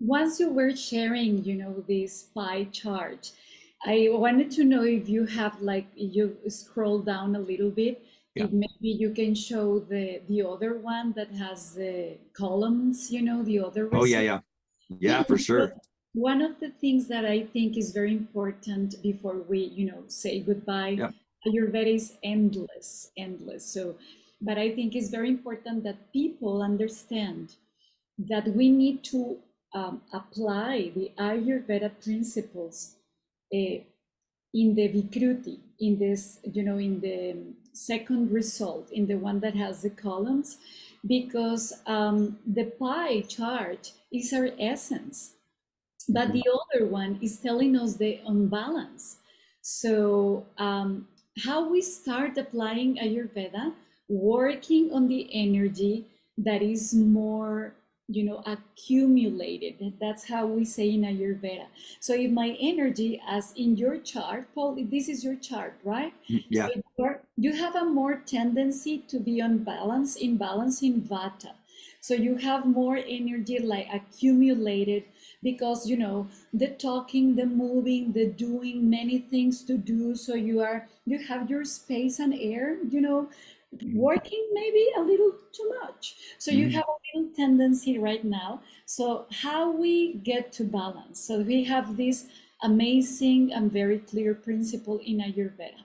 once you were sharing, you know, this pie chart, I wanted to know if you have like you scroll down a little bit, Yeah. if maybe you can show the the other one that has the columns, you know, the other Oh yeah, yeah. Yeah, for But sure. one of the things that I think is very important before we, you know, say goodbye, Yeah. Ayurveda is endless, endless. So, but I think it's very important that people understand that we need to um, apply the Ayurveda principles uh, in the Vikruti, in this, you know, in the second result, in the one that has the columns, because um, the pie chart is our essence, but Mhm. the other one is telling us the unbalance. So, um, how we start applying Ayurveda, working on the energy that is more, you know, accumulated. That's how we say in Ayurveda. So, if my energy, as in your chart, Paul, this is your chart, right? Mm, Yeah. So you have a more tendency to be on balance, in balance in Vata. So you have more energy like accumulated because you know the talking, the moving, the doing, many things to do. So you are you have your space and air, you know, working maybe a little too much. So you Mhm. have a little tendency right now. So how we get to balance? So we have this amazing and very clear principle in Ayurveda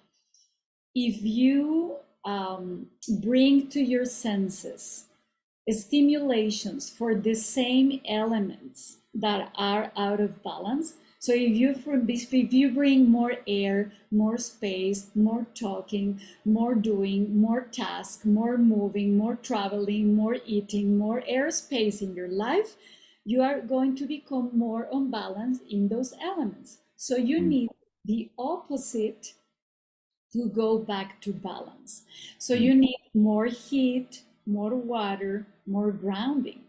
if you um, bring to your senses stimulations for the same elements that are out of balance so if you from if you bring more air more space more talking more doing more task more moving more traveling more eating more airspace in your life you are going to become more unbalanced in those elements so you Mm. need the opposite to go back to balance. So Mm. you need more heat, more water, more grounding.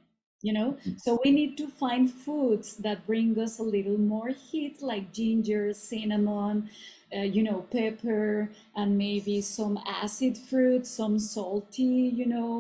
You know, Mm. so we need to find foods that bring us a little more heat, like ginger, cinnamon, uh, you know, pepper, and maybe some acid fruit, some salty, you know,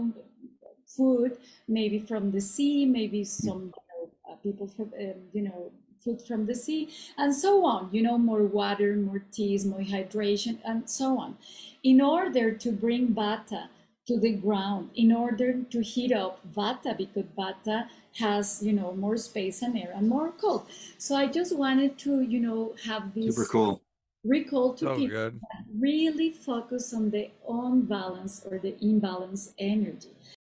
food, maybe from the sea, maybe some you know, uh, people from, um, you know, food from the sea, and so on. You know, more water, more teas, more hydration, and so on. In order to bring Vata to the ground, in order to heat up Vata, because Vata has, you know, more space and air and more cold. So I just wanted to, you know, have Super this cool. recall to So people good. really focus on the unbalance or the imbalance energy.